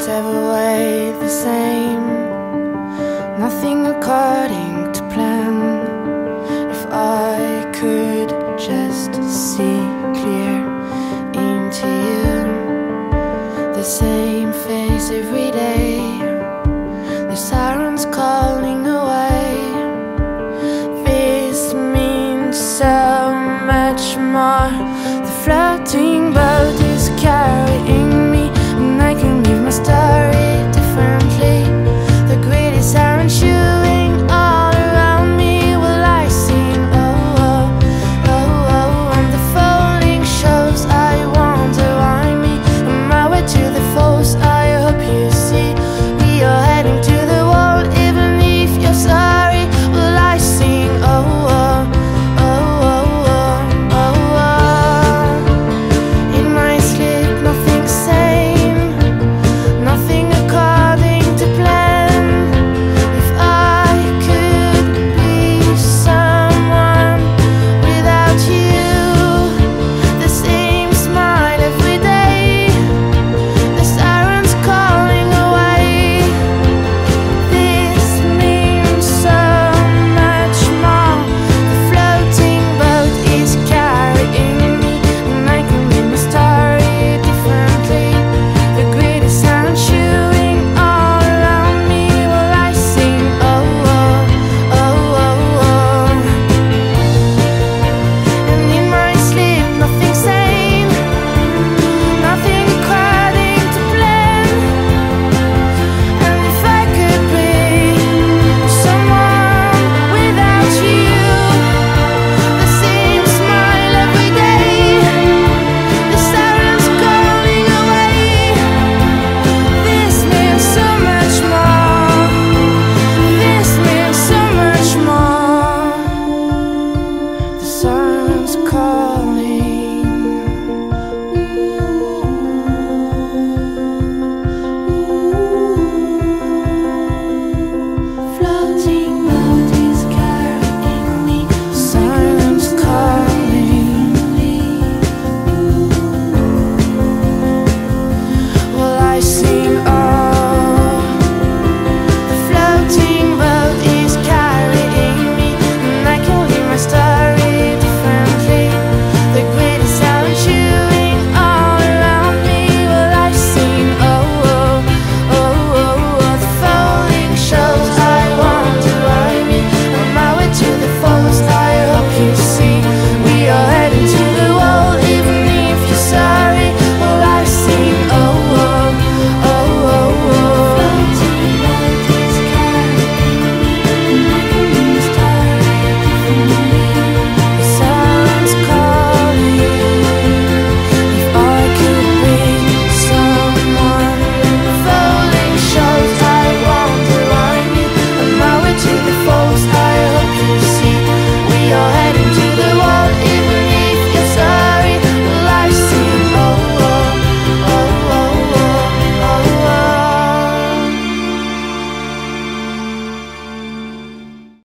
words ever weigh the same. Nothing according to plan. If I could just see clear into you. The same face every day. The sirens calling away. This means so